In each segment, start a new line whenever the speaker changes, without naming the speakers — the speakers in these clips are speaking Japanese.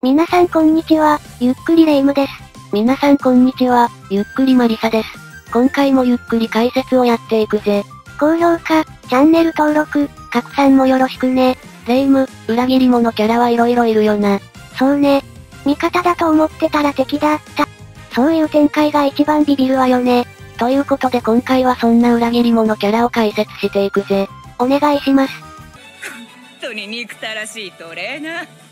皆さんこんにちは、ゆっくりレ夢ムです。
皆さんこんにちは、ゆっくりマリサです。今回もゆっくり解説をやっていくぜ。
高評価、チャンネル登録、拡散もよろしくね。
レ夢ム、裏切り者キャラはいろいろいるよな。
そうね。味方だと思ってたら敵だった。そういう展開が一番ビビるわよね。
ということで今回はそんな裏切り者キャラを解説していくぜ。
お願いします。
本当に憎たらしいトレーナー。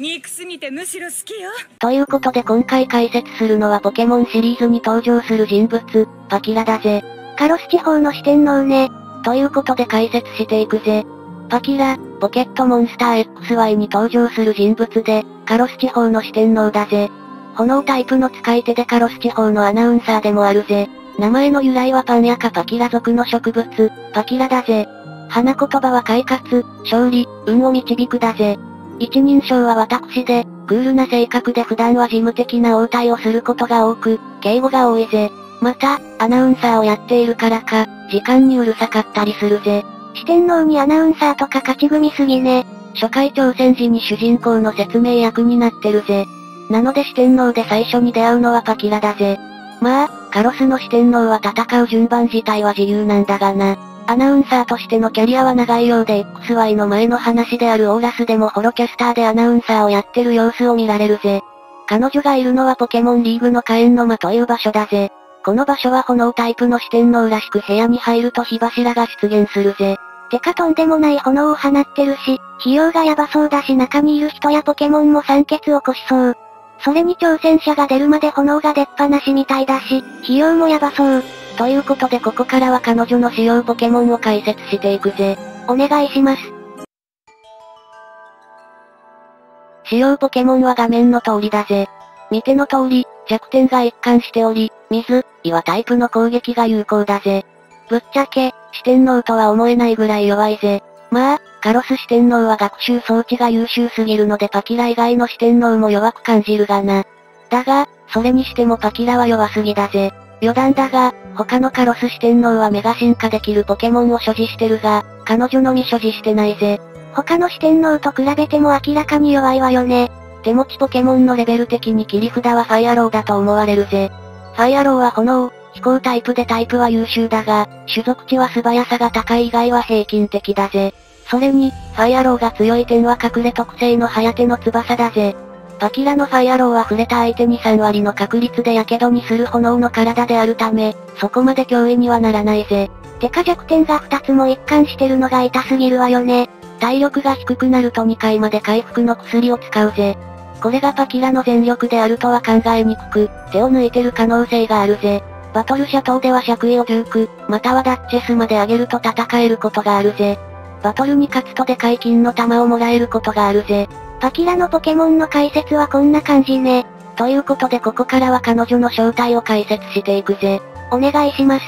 憎すぎてむしろ好きよ。
ということで今回解説するのはポケモンシリーズに登場する人物、パキラだぜ。
カロス地方の四天王ね。
ということで解説していくぜ。パキラ、ポケットモンスター XY に登場する人物で、カロス地方の四天王だぜ。炎タイプの使い手でカロス地方のアナウンサーでもあるぜ。名前の由来はパンヤカパキラ族の植物、パキラだぜ。花言葉は快活、勝利、運を導くだぜ。一人称は私で、クールな性格で普段は事務的な応対をすることが多く、敬語が多いぜ。また、アナウンサーをやっているからか、時間にうるさかったりするぜ。
四天王にアナウンサーとか勝ち組すぎね。
初回挑戦時に主人公の説明役になってるぜ。なので四天王で最初に出会うのはパキラだぜ。まあ、カロスの四天王は戦う順番自体は自由なんだがな。アナウンサーとしてのキャリアは長いようで XY の前の話であるオーラスでもホロキャスターでアナウンサーをやってる様子を見られるぜ。彼女がいるのはポケモンリーグの火炎の間という場所だぜ。この場所は炎タイプの四天王らしく部屋に入ると火柱が出現するぜ。
てかとんでもない炎を放ってるし、費用がヤバそうだし中にいる人やポケモンも酸欠を起こしそう。それに挑戦者が出るまで炎が出っ放しみたいだし、費用もヤバそう。
ということでここからは彼女の使用ポケモンを解説していくぜ。
お願いします。
使用ポケモンは画面の通りだぜ。見ての通り、弱点が一貫しており、水、岩タイプの攻撃が有効だぜ。ぶっちゃけ、四天王とは思えないぐらい弱いぜ。まあ、カロス四天王は学習装置が優秀すぎるのでパキラ以外の四天王も弱く感じるがな。だが、それにしてもパキラは弱すぎだぜ。余談だが、他のカロス四天王はメガ進化できるポケモンを所持してるが、彼女のみ所持してないぜ。
他の四天王と比べても明らかに弱いわよね。
手持ちポケモンのレベル的に切り札はファイアローだと思われるぜ。ファイアローは炎、飛行タイプでタイプは優秀だが、種族値は素早さが高い以外は平均的だぜ。それに、ファイアローが強い点は隠れ特性の早手の翼だぜ。パキラのファイアローは触れた相手に3割の確率で火傷にする炎の体であるため、そこまで脅威にはならないぜ。
てか弱点が2つも一貫してるのが痛すぎるわよね。
体力が低くなると2回まで回復の薬を使うぜ。これがパキラの全力であるとは考えにくく、手を抜いてる可能性があるぜ。バトルシャトーでは爵位を19、またはダッチェスまで上げると戦えることがあるぜ。バトルに勝つとでかい金の玉をもらえることがあるぜ。
パキラのポケモンの解説はこんな感じね。
ということでここからは彼女の正体を解説していくぜ。
お願いします。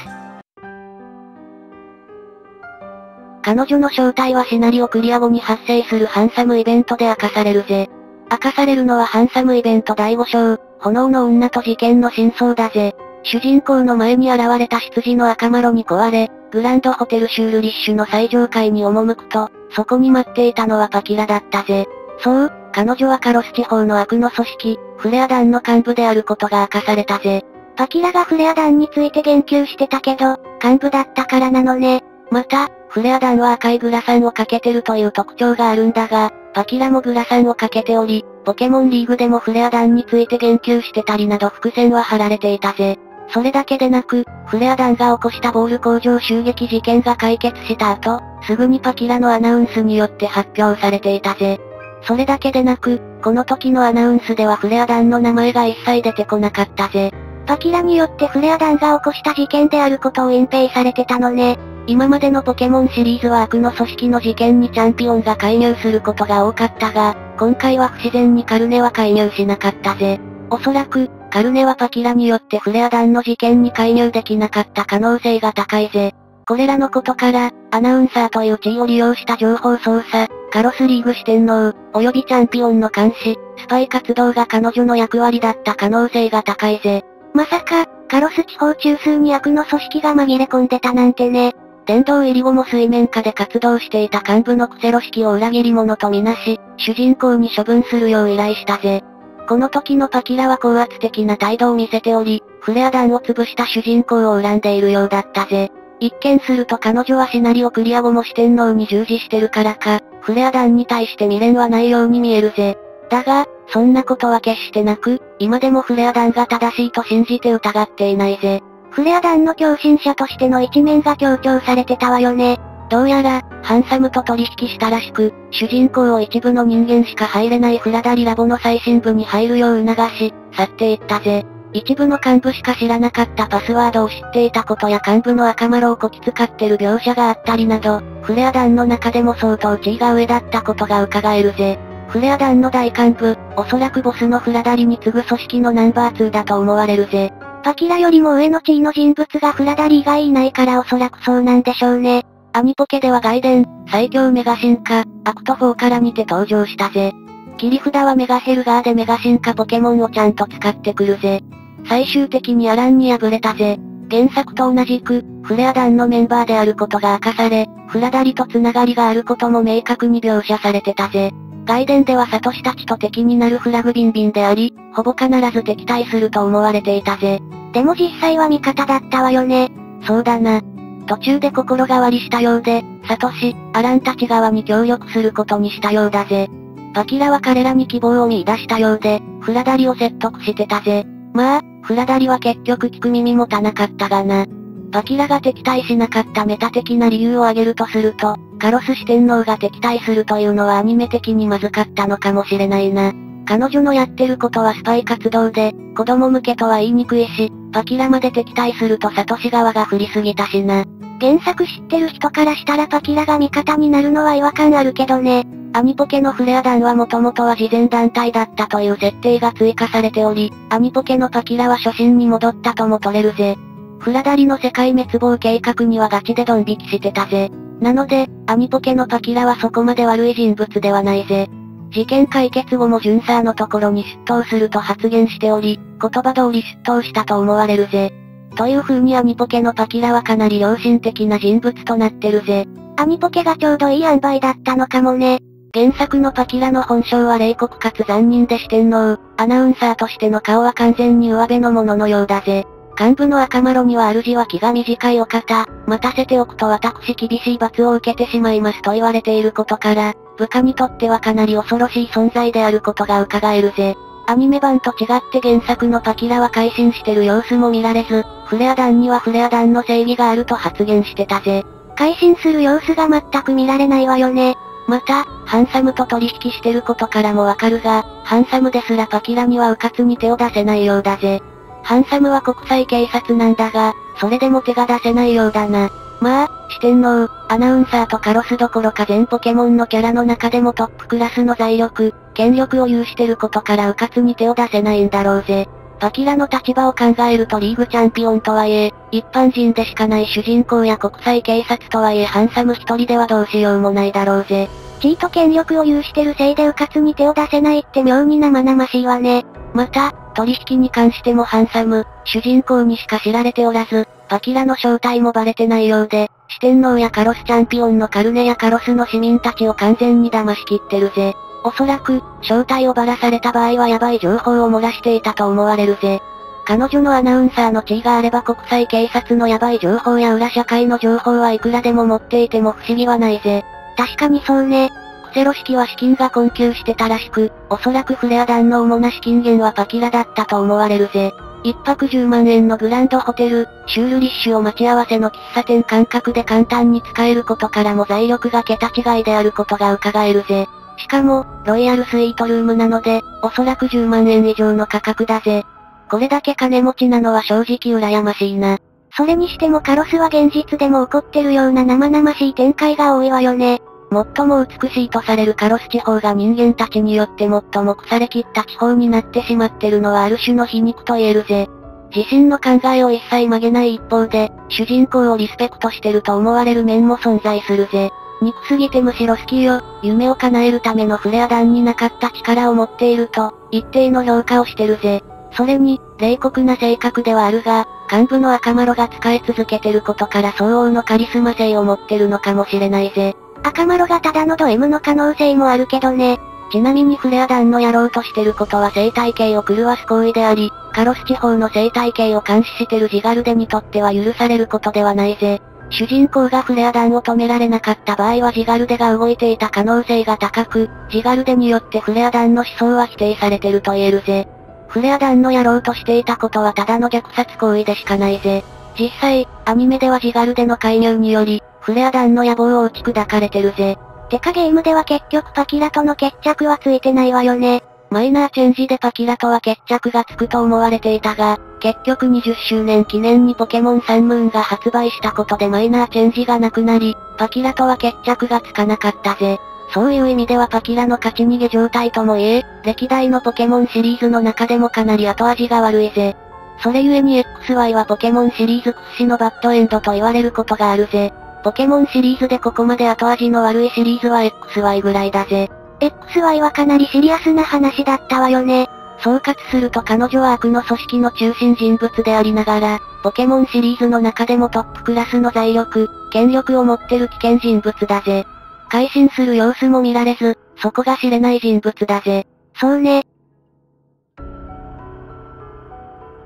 彼女の正体はシナリオクリア後に発生するハンサムイベントで明かされるぜ。明かされるのはハンサムイベント第5章、炎の女と事件の真相だぜ。主人公の前に現れた羊の赤マロに壊れ、グランドホテルシュールリッシュの最上階に赴くと、そこに待っていたのはパキラだったぜ。そう、彼女はカロス地方の悪の組織、フレア団の幹部であることが明かされたぜ。
パキラがフレア団について言及してたけど、幹部だったからなのね。
また、フレア団は赤いグラサンをかけてるという特徴があるんだが、パキラもグラサンをかけており、ポケモンリーグでもフレア団について言及してたりなど伏線は張られていたぜ。それだけでなく、フレア団が起こしたボール工場襲撃事件が解決した後、すぐにパキラのアナウンスによって発表されていたぜ。それだけでなく、この時のアナウンスではフレア団の名前が一切出てこなかったぜ。
パキラによってフレア団が起こした事件であることを隠蔽されてたのね。
今までのポケモンシリーズは悪の組織の事件にチャンピオンが介入することが多かったが、今回は不自然にカルネは介入しなかったぜ。おそらく、カルネはパキラによってフレア団の事件に介入できなかった可能性が高いぜ。これらのことから、アナウンサーという地位を利用した情報操作、カロスリーグ四天王、及びチャンピオンの監視、スパイ活動が彼女の役割だった可能性が高いぜ。
まさか、カロス地方中枢に悪の組織が紛れ込んでたなんてね。
殿堂入り後も水面下で活動していた幹部のクセロ式を裏切り者とみなし、主人公に処分するよう依頼したぜ。この時のパキラは高圧的な態度を見せており、フレア団を潰した主人公を恨んでいるようだったぜ。一見すると彼女はシナリオクリア後も四天王に従事してるからか、フレア団に対して未練はないように見えるぜ。だが、そんなことは決してなく、今でもフレア団が正しいと信じて疑っていないぜ。
フレア団の共振者としての一面が強調されてたわよね。
どうやら、ハンサムと取引したらしく、主人公を一部の人間しか入れないフラダリラボの最新部に入るよう促し、去っていったぜ。一部の幹部しか知らなかったパスワードを知っていたことや幹部の赤丸をこき使ってる描写があったりなど、フレア団の中でも相当地位が上だったことが伺えるぜ。フレア団の大幹部、おそらくボスのフラダリに次ぐ組織のナンバー2だと思われるぜ。
パキラよりも上の地位の人物がフラダリ以外いないからおそらくそうなんでしょうね。
アニポケでは外伝、最強メガ進化、アクト4からにて登場したぜ。切り札はメガヘルガーでメガ進化ポケモンをちゃんと使ってくるぜ。最終的にアランに敗れたぜ。原作と同じく、フレア団のメンバーであることが明かされ、フラダリと繋がりがあることも明確に描写されてたぜ。外伝ではサトシたちと敵になるフラグビンビンであり、ほぼ必ず敵対すると思われていたぜ。
でも実際は味方だったわよね。
そうだな。途中で心変わりしたようで、サトシ、アランたち側に協力することにしたようだぜ。バキラは彼らに希望を見出したようで、フラダリを説得してたぜ。まあ、フラダリは結局聞く耳持たなかったがな。バキラが敵対しなかったメタ的な理由を挙げるとすると、カロス四天王が敵対するというのはアニメ的にまずかったのかもしれないな。彼女のやってることはスパイ活動で、子供向けとは言いにくいし、バキラまで敵対するとサトシ側が振りすぎたしな。
原作知ってる人からしたらパキラが味方になるのは違和感あるけどね。
アニポケのフレア団はもともとは慈善団体だったという設定が追加されており、アニポケのパキラは初心に戻ったとも取れるぜ。フラダリの世界滅亡計画にはガチでドン引きしてたぜ。なので、アニポケのパキラはそこまで悪い人物ではないぜ。事件解決後もジュンサーのところに出頭すると発言しており、言葉通り出頭したと思われるぜ。という風にアニポケのパキラはかなり良心的な人物となってるぜ。
アニポケがちょうどいい塩梅だったのかもね。
原作のパキラの本性は冷酷かつ残忍で四天王、アナウンサーとしての顔は完全に上辺のもののようだぜ。幹部の赤マロには主は気が短いお方、待たせておくと私厳しい罰を受けてしまいますと言われていることから、部下にとってはかなり恐ろしい存在であることが伺えるぜ。アニメ版と違って原作のパキラは改心してる様子も見られず、フレア団にはフレア団の正義があると発言してたぜ。
改心する様子が全く見られないわよね。
また、ハンサムと取引してることからもわかるが、ハンサムですらパキラには迂闊に手を出せないようだぜ。ハンサムは国際警察なんだが、それでも手が出せないようだな。まあ、四天王、アナウンサーとカロスどころか全ポケモンのキャラの中でもトップクラスの財力、権力を有してることから迂闊に手を出せないんだろうぜ。パキラの立場を考えるとリーグチャンピオンとはいえ、一般人でしかない主人公や国際警察とはいえハンサム一人ではどうしようもないだろうぜ。
地位と権力を有してるせいで迂闊に手を出せないって妙に生々しいわね。
また、取引に関してもハンサム、主人公にしか知られておらず、パキラの正体もバレてないようで、四天王やカロスチャンピオンのカルネやカロスの市民たちを完全に騙しきってるぜ。おそらく、正体をばらされた場合はヤバい情報を漏らしていたと思われるぜ。彼女のアナウンサーの地位があれば国際警察のヤバい情報や裏社会の情報はいくらでも持っていても不思議はないぜ。
確かにそうね。
クセロ式は資金が困窮してたらしく、おそらくフレア団の主な資金源はパキラだったと思われるぜ。一泊10万円のグランドホテル、シュールリッシュを待ち合わせの喫茶店感覚で簡単に使えることからも財力が桁違いであることが伺えるぜ。しかも、ロイヤルスイートルームなので、おそらく10万円以上の価格だぜ。これだけ金持ちなのは正直羨ましいな。
それにしてもカロスは現実でも起こってるような生々しい展開が多いわよね。
最も美しいとされるカロス地方が人間たちによって最も腐れきった地方になってしまってるのはある種の皮肉と言えるぜ。自身の考えを一切曲げない一方で、主人公をリスペクトしてると思われる面も存在するぜ。憎すぎてむしろ好きよ。夢を叶えるためのフレア団になかった力を持っていると、一定の評価をしてるぜ。それに、冷酷な性格ではあるが、幹部の赤丸が使い続けてることから相応のカリスマ性を持ってるのかもしれないぜ。
赤丸がただのド M の可能性もあるけどね。
ちなみにフレア団のやろうとしてることは生態系を狂わす行為であり、カロス地方の生態系を監視してるジガルデにとっては許されることではないぜ。主人公がフレア弾を止められなかった場合はジガルデが動いていた可能性が高く、ジガルデによってフレア弾の思想は否定されてると言えるぜ。フレア弾のやろうとしていたことはただの虐殺行為でしかないぜ。実際、アニメではジガルデの介入により、フレア弾の野望を打ち砕かれてるぜ。
てかゲームでは結局パキラとの決着はついてないわよね。
マイナーチェンジでパキラとは決着がつくと思われていたが、結局20周年記念にポケモンサンムーンが発売したことでマイナーチェンジがなくなり、パキラとは決着がつかなかったぜ。そういう意味ではパキラの勝ち逃げ状態とも言え、歴代のポケモンシリーズの中でもかなり後味が悪いぜ。それゆえに XY はポケモンシリーズ屈指のバッドエンドと言われることがあるぜ。ポケモンシリーズでここまで後味の悪いシリーズは XY ぐらいだぜ。
XY はかなりシリアスな話だったわよね。
総括すると彼女は悪の組織の中心人物でありながら、ポケモンシリーズの中でもトップクラスの財力、権力を持ってる危険人物だぜ。改心する様子も見られず、そこが知れない人物だぜ。
そうね。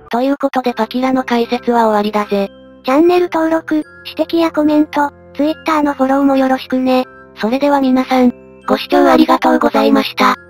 ということでパキラの解説は終わりだぜ。
チャンネル登録、指摘やコメント、Twitter のフォローもよろしくね。
それでは皆さん、ご視聴ありがとうございました。